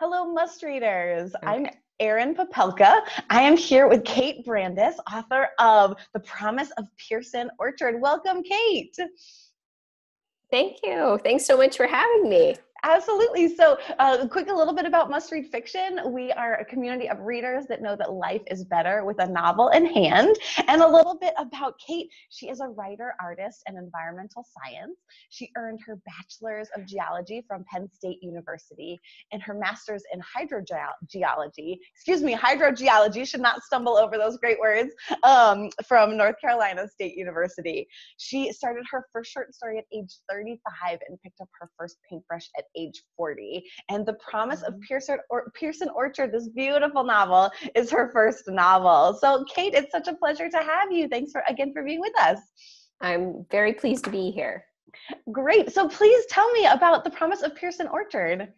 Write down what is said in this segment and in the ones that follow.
Hello, must readers. Okay. I'm Erin Popelka. I am here with Kate Brandes, author of The Promise of Pierson Orchard. Welcome, Kate. Thank you. Thanks so much for having me. Absolutely. So, uh, quick, a little bit about Must Read Fiction. We are a community of readers that know that life is better with a novel in hand. And a little bit about Kate. She is a writer, artist, and environmental science. She earned her bachelor's of geology from Penn State University and her master's in hydrogeology. Excuse me, hydrogeology. Should not stumble over those great words. Um, from North Carolina State University. She started her first short story at age 35 and picked up her first paintbrush at age 40. And The Promise of mm-hmm. Pierson, or- Pierson Orchard, this beautiful novel, is her first novel. So, Kate, it's such a pleasure to have you. Thanks for again for being with us. I'm very pleased to be here. Great. So, please tell me about The Promise of Pierson Orchard.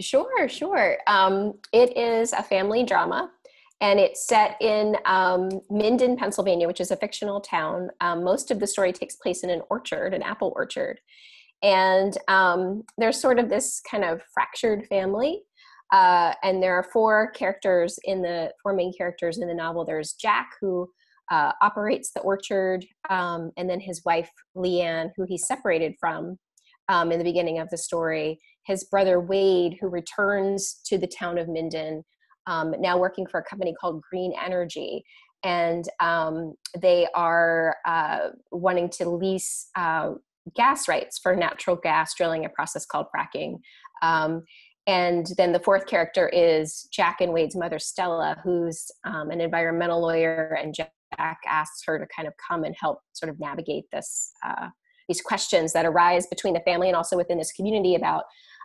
Sure, sure. Um, it is a family drama and it's set in um, Minden, Pennsylvania, which is a fictional town. Um, most of the story takes place in an orchard, an apple orchard and um, there's sort of this kind of fractured family uh, and there are four characters in the four main characters in the novel. There's jack who uh, operates the orchard um, and then his wife leanne who he's separated from um, in the beginning of the story. His brother wade who returns to the town of minden um, now working for a company called green energy. And um, they are uh, wanting to lease uh, gas rights for natural gas drilling, a process called fracking. Um, and then the fourth character is Jack and Wade's mother, Stella, who's um, an environmental lawyer, and Jack asks her to kind of come and help sort of navigate this uh, these questions that arise between the family and also within this community about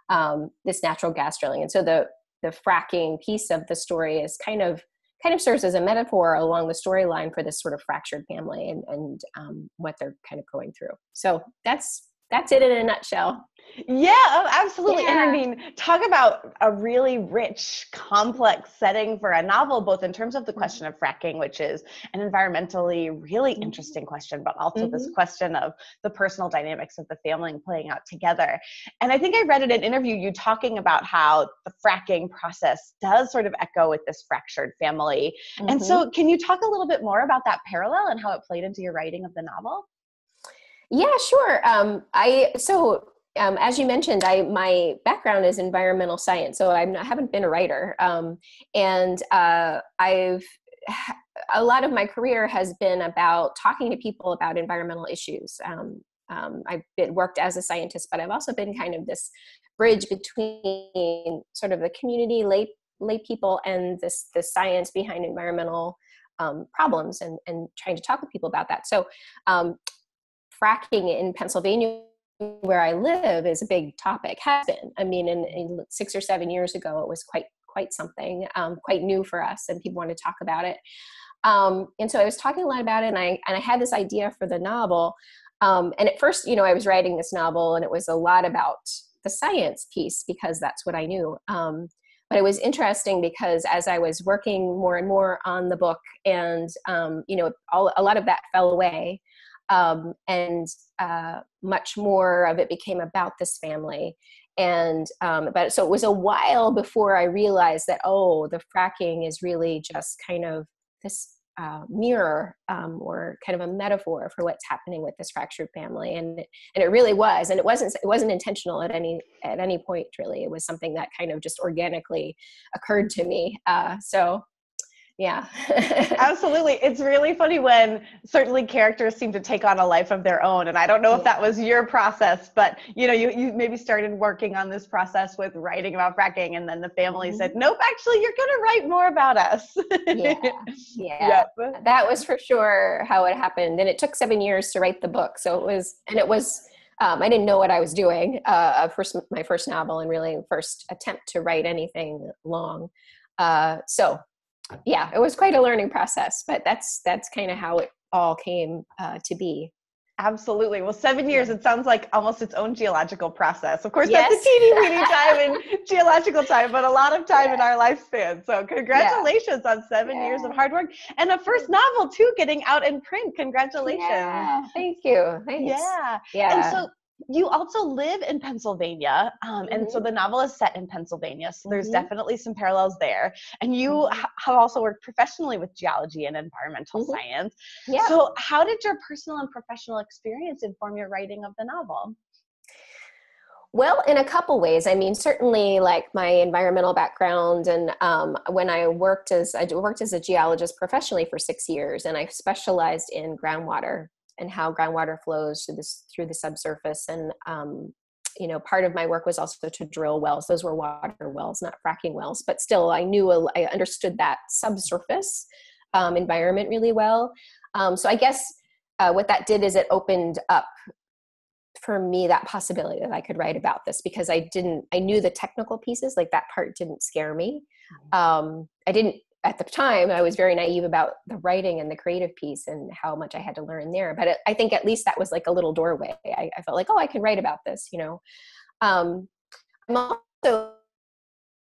um, this natural gas drilling. And so the the fracking piece of the story is kind of kind of serves as a metaphor along the storyline for this sort of fractured family and, and um, what they're kind of going through. So that's that's it in a nutshell. Yeah, oh, absolutely. Yeah. And I mean, talk about a really rich, complex setting for a novel, both in terms of the mm-hmm. question of fracking, which is an environmentally really mm-hmm. interesting question, but also mm-hmm. this question of the personal dynamics of the family playing out together. And I think I read in an interview you talking about how the fracking process does sort of echo with this fractured family. Mm-hmm. And so, can you talk a little bit more about that parallel and how it played into your writing of the novel? Yeah, sure. Um, I so um, as you mentioned, I my background is environmental science, so I'm not, I haven't been a writer, um, and uh, I've a lot of my career has been about talking to people about environmental issues. Um, um, I've been worked as a scientist, but I've also been kind of this bridge between sort of the community, lay lay people, and this the science behind environmental um, problems, and and trying to talk with people about that. So um, fracking in Pennsylvania where I live is a big topic. Has been. I mean, in, in six or seven years ago, it was quite quite something, um, quite new for us, and people wanted to talk about it. Um, and so I was talking a lot about it, and I and I had this idea for the novel. Um, and at first, you know, I was writing this novel, and it was a lot about the science piece because that's what I knew. Um, but it was interesting because as I was working more and more on the book, and um, you know, all, a lot of that fell away um, and uh, much more of it became about this family. And um, but so it was a while before i realized that oh the fracking is really just kind of this uh, mirror um, or kind of a metaphor for what's happening with this fractured family. And and it really was and it wasn't it wasn't intentional at any at any point really. It was something that kind of just organically occurred to me uh, so yeah absolutely it's really funny when certainly characters seem to take on a life of their own and i don't know if that was your process but you know you, you maybe started working on this process with writing about fracking and then the family mm-hmm. said nope actually you're going to write more about us yeah yeah yep. that was for sure how it happened and it took seven years to write the book so it was and it was um, I didn't know what I was doing. Uh, first, my first novel and really first attempt to write anything long. Uh, so yeah, it was quite a learning process, but that's that's kind of how it all came uh, to be. Absolutely. Well, seven years, it sounds like almost its own geological process. Of course, yes. that's a teeny weeny time in geological time, but a lot of time yeah. in our lifespan. So, congratulations yeah. on seven yeah. years of hard work and a first novel, too, getting out in print. Congratulations. Thank you. Thanks. Yeah. Yeah. And so, you also live in Pennsylvania, um, mm-hmm. and so mm-hmm. the novel is set in Pennsylvania. So there's mm-hmm. definitely some parallels there. And you mm-hmm. ha- have also worked professionally with geology and environmental mm-hmm. science. Yeah. So how did your personal and professional experience inform your writing of the novel? Well, in a couple ways. I mean, certainly like my environmental background, and um, when I worked as I worked as a geologist professionally for six years, and I specialized in groundwater and how groundwater flows through this through the subsurface. And um, you know, part of my work was also to drill wells. Those were water wells, not fracking wells, but still, I knew I understood that subsurface um, environment really well. Um, so I guess uh, what that did is it opened up for me that possibility that I could write about this because I didn't I knew the technical pieces like that part didn't scare me. Mm-hmm. Um, I didn't at the time I was very naive about the writing and the creative piece and how much I had to learn there. But it, I think at least that was like a little doorway. I, I, felt like oh I can write about this, you know. Um, I'm also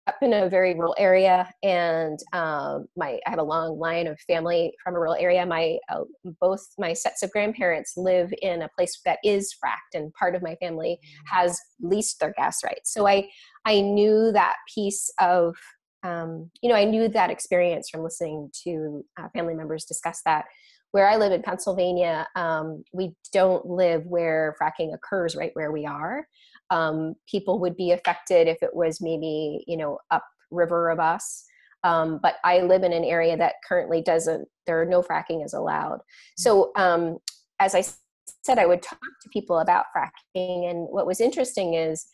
up in a very rural area and um, my i have a long line of family from a rural area my uh, both my sets of grandparents live in a place that is fracked and part of my family has leased their gas rights so i i knew that piece of um, you know i knew that experience from listening to uh, family members discuss that. Where i live in pennsylvania um, we don't live where fracking occurs right where we are. Um, people would be affected if it was maybe you know up river of us. Um, but i live in an area that currently doesn't there are no fracking is allowed. So um, as i said i would talk to people about fracking and what was interesting is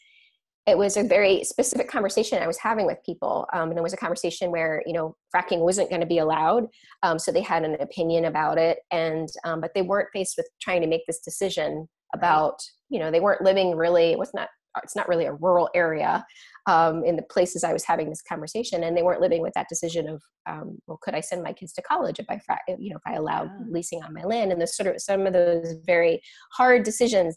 it was a very specific conversation I was having with people. Um, and it was a conversation where, you know, fracking wasn't going to be allowed. Um, so they had an opinion about it. And, um, but they weren't faced with trying to make this decision about you know they weren't living really it was not it's not really a rural area um, in the places I was having this conversation, and they weren't living with that decision of, um, well, could I send my kids to college if I, you know, if I allowed yeah. leasing on my land, and the sort of some of those very hard decisions.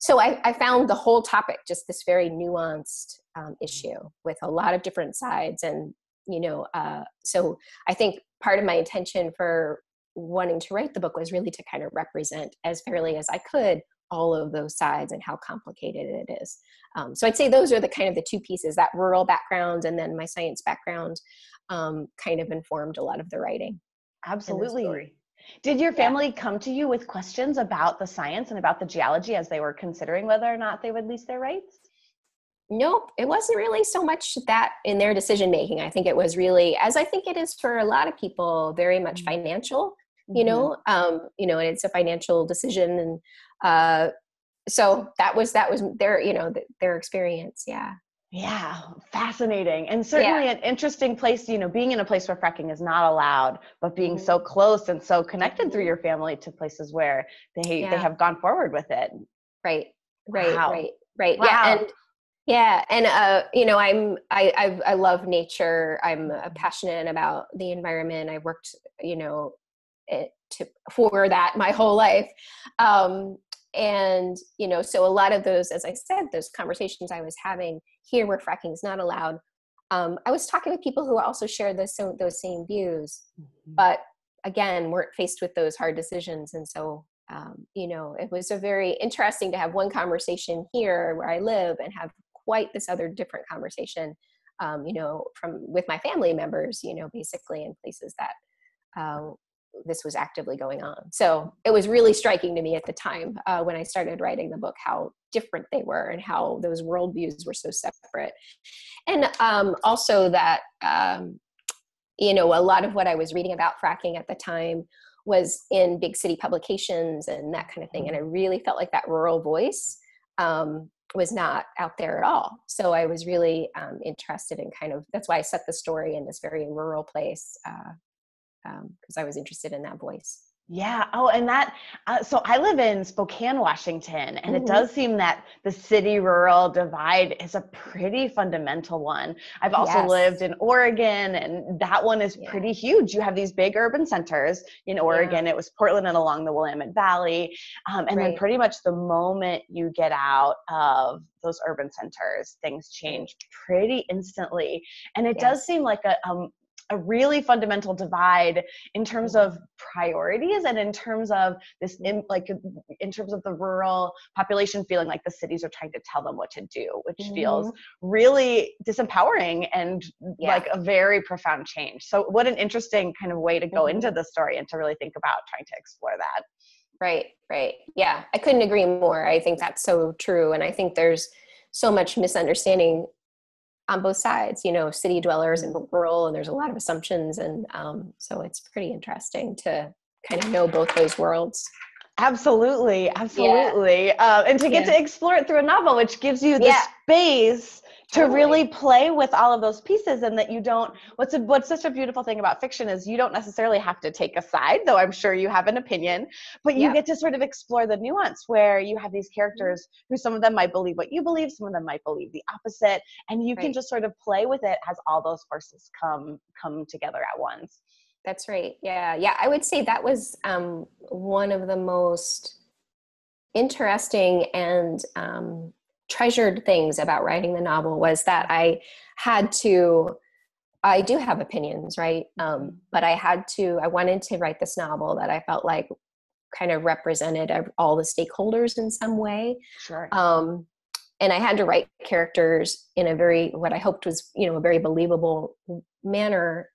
So I, I, found the whole topic just this very nuanced um, issue with a lot of different sides, and you know, uh, so I think part of my intention for wanting to write the book was really to kind of represent as fairly as I could all of those sides and how complicated it is. Um, so I'd say those are the kind of the two pieces that rural background and then my science background um, kind of informed a lot of the writing. Absolutely. Did your family yeah. come to you with questions about the science and about the geology as they were considering whether or not they would lease their rights? Nope, it wasn't really so much that in their decision making. I think it was really, as I think it is for a lot of people, very much mm-hmm. financial. You mm-hmm. know, um, you know, and it's a financial decision, and uh, so that was that was their you know their experience yeah yeah fascinating and certainly yeah. an interesting place you know being in a place where fracking is not allowed but being mm-hmm. so close and so connected through mm-hmm. your family to places where they yeah. they have gone forward with it right right wow. right right wow. yeah and yeah and uh you know i'm I, I i love nature i'm uh, mm-hmm. passionate about the environment i worked you know it, to, for that my whole life um and you know so a lot of those as i said those conversations i was having here where fracking is not allowed um, i was talking with people who also share those, so, those same views mm-hmm. but again weren't faced with those hard decisions and so um, you know it was a very interesting to have one conversation here where i live and have quite this other different conversation um, you know from with my family members you know basically in places that uh, this was actively going on. So it was really striking to me at the time uh, when I started writing the book how different they were and how those worldviews were so separate. And um, also that, um, you know, a lot of what I was reading about fracking at the time was in big city publications and that kind of thing. And I really felt like that rural voice um, was not out there at all. So I was really um, interested in kind of, that's why I set the story in this very rural place. Uh, because um, I was interested in that voice. Yeah. Oh, and that, uh, so I live in Spokane, Washington, and mm-hmm. it does seem that the city rural divide is a pretty fundamental one. I've also yes. lived in Oregon, and that one is yeah. pretty huge. You have these big urban centers in Oregon. Yeah. It was Portland and along the Willamette Valley. Um, and right. then pretty much the moment you get out of those urban centers, things change pretty instantly. And it yes. does seem like a, um, a really fundamental divide in terms Mm-hmm. of priorities and in terms of this in like in terms of the rural population feeling like the cities are trying to tell them what to do which feels really disempowering and Yeah. like a very profound change so what an interesting kind of way to go Mhm. into the story and to really think about trying to explore that Right, right. Yeah, I couldn't agree more. I think that's so true. And I think there's so much misunderstanding on both sides, you know, city dwellers and rural, and there's a lot of assumptions. And um, so it's pretty interesting to kind of know both those worlds. Absolutely, absolutely. Uh, and to get Yeah. to explore it through a novel, which gives you the Yeah. space to Totally. really play with all of those pieces, and that you don't. What's a, what's such a beautiful thing about fiction is you don't necessarily have to take a side, though I'm sure you have an opinion, but you Yeah. get to sort of explore the nuance where you have these characters who some of them might believe what you believe, some of them might believe the opposite, and you can just sort of play with it as all those forces come come together at once. That's right. Yeah. Yeah. I would say that was um, one of the most interesting and um, treasured things about writing the novel was that I had to, I do have opinions, right? Um, but I had to, I wanted to write this novel that I felt like kind of represented all the stakeholders in some way. Sure. Um, and I had to write characters in a very, what I hoped was, you know, a very believable manner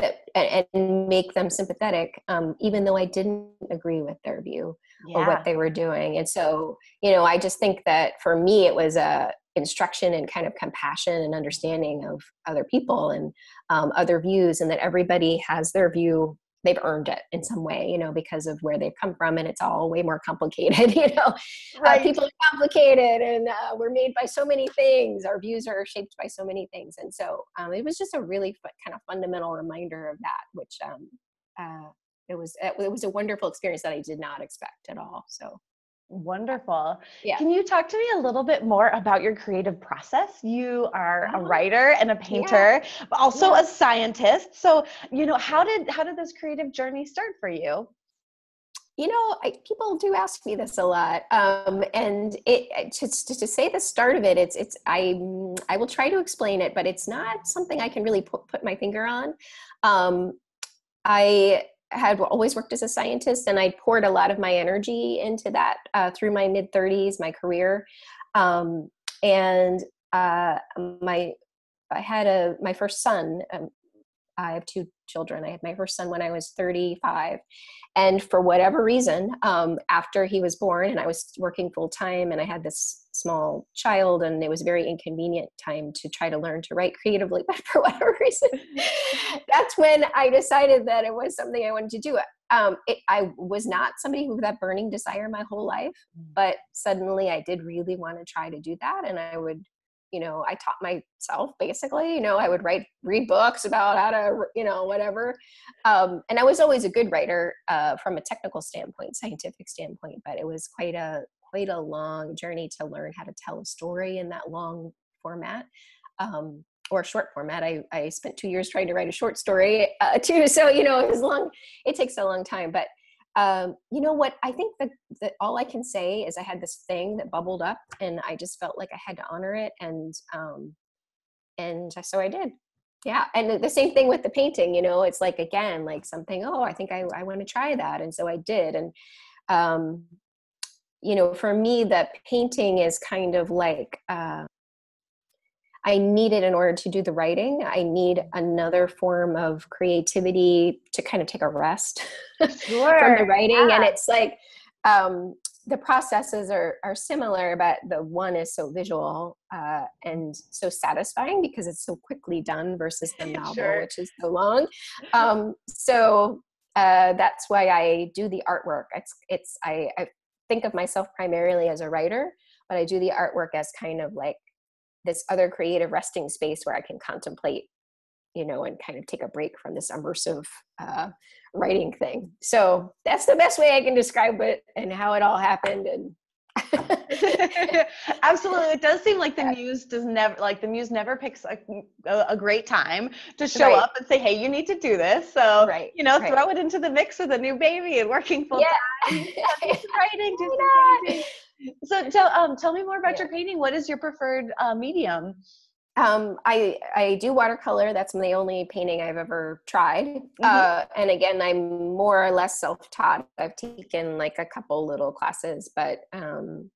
that and, and make them sympathetic um, even though i didn't agree with their view or what they were doing. And so you know i just think that for me it was a instruction and kind of compassion and understanding of other people and um, other views and that everybody has their view they've earned it in some way you know because of where they've come from and it's all way more complicated you know. Uh, people are complicated and uh, we're made by so many things. Our views are shaped by so many things and so um, it was just a really kind of fundamental reminder of that which um, uh, it was it was a wonderful experience that i did not expect at all so Wonderful. Yeah. Can you talk to me a little bit more about your creative process? You are a Oh, writer and a painter, but also Yeah. a scientist. So, you know, how did how did this creative journey start for you? you know I, people do ask me this a lot um, and it to, to, to say the start of it it's it's i i will try to explain it but it's not something i can really put, put my finger on um, i had always worked as a scientist and i poured a lot of my energy into that uh, through my mid 30s my career. Um, and uh, my i had a my first son um, i have two children. I had my first son when i was 35 and for whatever reason um, after he was born and i was working full time and i had this small child and it was a very inconvenient time to try to learn to write creatively but for whatever reason that's when i decided that it was something i wanted to do. Um, it, i was not somebody with that burning desire my whole life but suddenly i did really want to try to do that and i would you know i taught myself basically you know i would write read books about how to you know whatever um, and i was always a good writer uh, from a technical standpoint scientific standpoint but it was quite a quite a long journey to learn how to tell a story in that long format um, or short format. I, I spent two years trying to write a short story uh, too so you know it long it takes a long time but um, you know what i think that, that all i can say is i had this thing that bubbled up and i just felt like i had to honor it and um, and so i did. Yeah and the same thing with the painting you know it's like again like something oh i think i, I want to try that and so i did and um, you know for me that painting is kind of like uh, I need it in order to do the writing. I need another form of creativity to kind of take a rest Sure. from the writing. And it's like um, the processes are, are similar, but the one is so visual uh, and so satisfying because it's so quickly done versus the novel, Sure. which is so long. Um, so uh, that's why I do the artwork. It's, it's I, I think of myself primarily as a writer, but I do the artwork as kind of like this other creative resting space where I can contemplate, you know, and kind of take a break from this immersive uh, writing thing. So that's the best way I can describe it and how it all happened. And Absolutely. It does seem like the muse does never like the muse never picks a, a, great time to show Right. up and say, "Hey, you need to do this." So, Right, you know, right. throw it into the mix with a new baby and working full Yeah. time. Writing, do Why some not? painting. So, tell um, tell me more about Yeah. your painting. What is your preferred uh, medium? Um, I I do watercolor. That's the only painting I've ever tried. Mm-hmm. Uh, and again, I'm more or less self-taught. I've taken like a couple little classes, but um,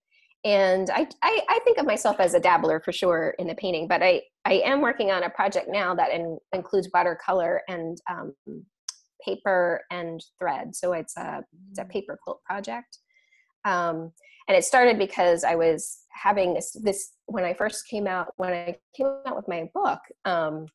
and I, I, I think of myself as a dabbler for sure in the painting. But I I am working on a project now that in, includes watercolor and um, paper and thread. So it's a it's a mm. paper quilt project. Um, and it started because I was having this this when I first came out when I came out with my book. Um,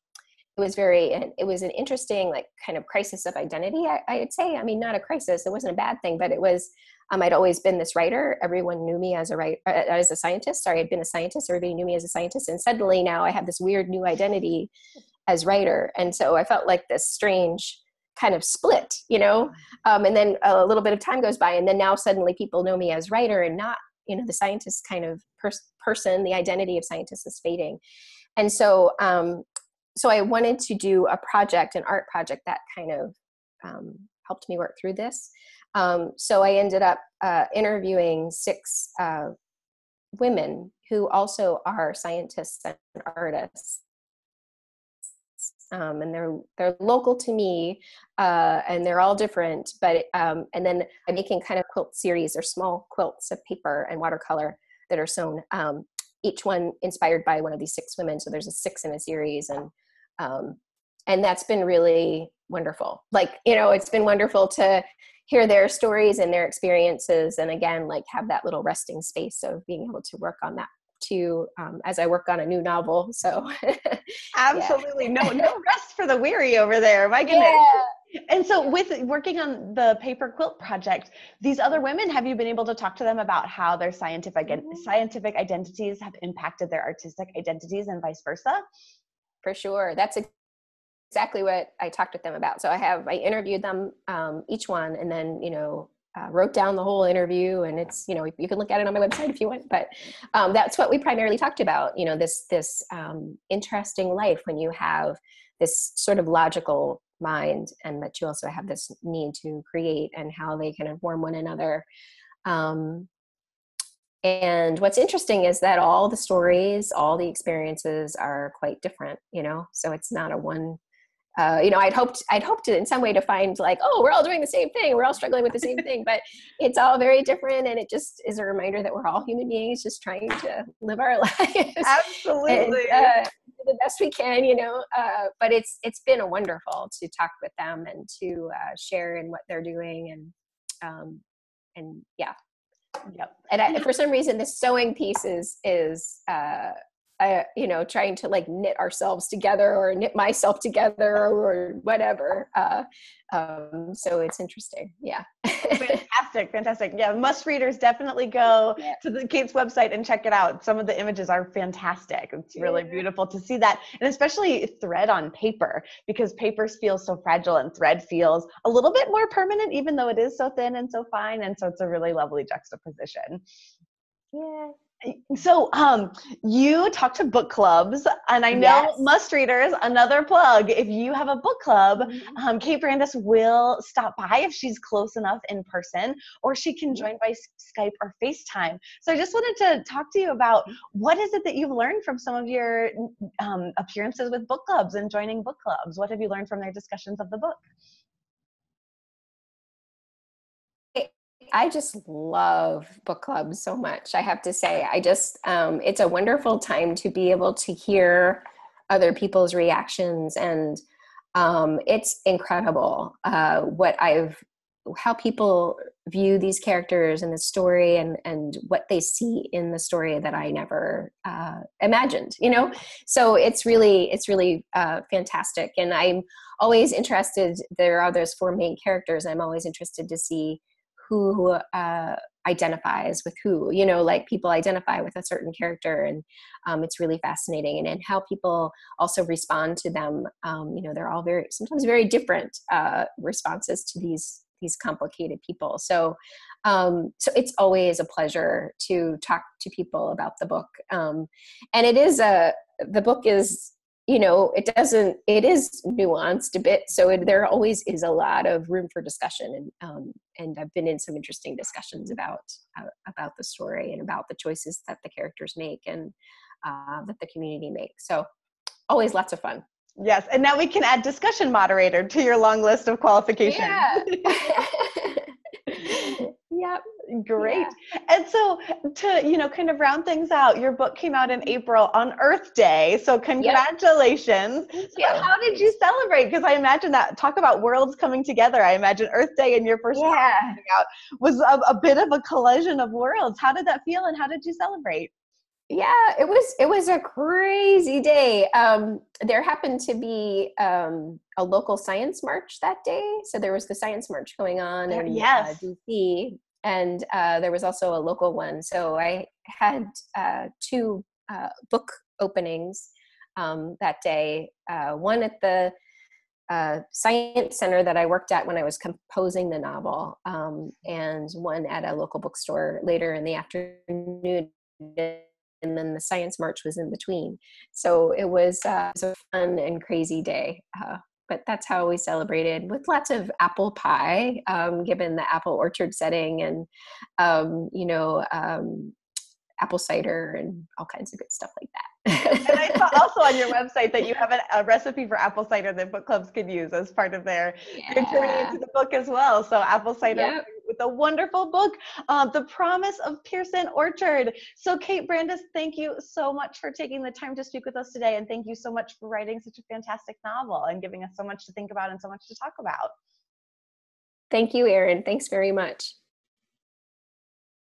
it was very it was an interesting like kind of crisis of identity. I, I'd say. I mean, not a crisis. It wasn't a bad thing, but it was. Um, I'd always been this writer. Everyone knew me as a writer, uh, as a scientist. Sorry, I'd been a scientist. Everybody knew me as a scientist, and suddenly now I have this weird new identity as writer. And so I felt like this strange kind of split, you know. Um, and then a little bit of time goes by, and then now suddenly people know me as writer and not, you know, the scientist kind of pers- person. The identity of scientist is fading, and so um, so I wanted to do a project, an art project that kind of um, helped me work through this. Um, so I ended up uh, interviewing six uh, women who also are scientists and artists um, and they're they're local to me, uh, and they're all different. But um, and then I'm making kind of quilt series or small quilts of paper and watercolor that are sewn. Um, each one inspired by one of these six women. So there's a six in a series, and um, and that's been really wonderful. Like you know, it's been wonderful to hear their stories and their experiences, and again, like have that little resting space of being able to work on that to um, as I work on a new novel. So absolutely no no rest for the weary over there. My goodness. Yeah. And so with working on the paper quilt project, these other women, have you been able to talk to them about how their scientific mm-hmm. scientific identities have impacted their artistic identities and vice versa? For sure. That's exactly what I talked with them about. So I have I interviewed them um, each one and then, you know, uh, wrote down the whole interview and it's you know you can look at it on my website if you want but um, that's what we primarily talked about you know this this um, interesting life when you have this sort of logical mind and that you also have this need to create and how they can inform one another. Um, and what's interesting is that all the stories all the experiences are quite different you know so it's not a one uh, you know, I'd hoped I'd hoped to, in some way to find like, oh, we're all doing the same thing, we're all struggling with the same thing, but it's all very different, and it just is a reminder that we're all human beings just trying to live our lives. Absolutely, and, uh, the best we can, you know. Uh, but it's it's been a wonderful to talk with them and to uh, share in what they're doing, and um, and yeah, Yep. And I, for some reason, the sewing piece is is uh, you know, trying to like knit ourselves together or knit myself together or whatever. Uh, um, so it's interesting. Yeah. fantastic. Fantastic. Yeah. Must readers definitely go yeah. to the Kate's website and check it out. Some of the images are fantastic. It's really yeah. beautiful to see that. And especially thread on paper because papers feel so fragile and thread feels a little bit more permanent, even though it is so thin and so fine. And so it's a really lovely juxtaposition. Yeah so um you talk to book clubs and i know yes. must readers another plug if you have a book club mm-hmm. um, kate brandes will stop by if she's close enough in person or she can mm-hmm. join by skype or facetime so i just wanted to talk to you about mm-hmm. what is it that you've learned from some of your um, appearances with book clubs and joining book clubs what have you learned from their discussions of the book I just love book clubs so much. I have to say, I just, um, it's a wonderful time to be able to hear other people's reactions. And um, it's incredible uh, what I've, how people view these characters and the story and, and what they see in the story that I never uh, imagined, you know? So it's really, it's really uh, fantastic. And I'm always interested, there are those four main characters. I'm always interested to see who uh, identifies with who you know like people identify with a certain character and um, it's really fascinating and, and how people also respond to them um, you know they're all very sometimes very different uh, responses to these these complicated people. So um, so it's always a pleasure to talk to people about the book um, and it is a the book is you know it doesn't it is nuanced a bit so it, there always is a lot of room for discussion and um, and i've been in some interesting discussions about uh, about the story and about the choices that the characters make and uh, that the community makes. So always lots of fun. Yes, and now we can add discussion moderator to your long list of qualifications. Yeah. yep. Great. Yeah. And so to, you know, kind of round things out, your book came out in April on Earth Day. So congratulations. Yep. So how did you celebrate? Because I imagine that talk about worlds coming together. I imagine Earth Day and your first yeah. out was a, a bit of a collision of worlds. How did that feel and how did you celebrate? yeah it was it was a crazy day um, there happened to be um, a local science march that day so there was the science march going on in yes. uh, dc and uh, there was also a local one so i had uh, two uh, book openings um, that day uh, one at the uh, science center that I worked at when I was composing the novel, um, and one at a local bookstore later in the afternoon and then the science march was in between. So it was, uh, it was a fun and crazy day. But that's how we celebrated with lots of apple pie, um, given the apple orchard setting, and um, you know, um, apple cider and all kinds of good stuff like that. and I saw also on your website that you have a, a, recipe for apple cider that book clubs could use as part of their yeah. into the book as well. So apple cider yep with a wonderful book, uh, The Promise of Pierson Orchard. So, Kate Brandes, thank you so much for taking the time to speak with us today. And thank you so much for writing such a fantastic novel and giving us so much to think about and so much to talk about. Thank you, Erin. Thanks very much.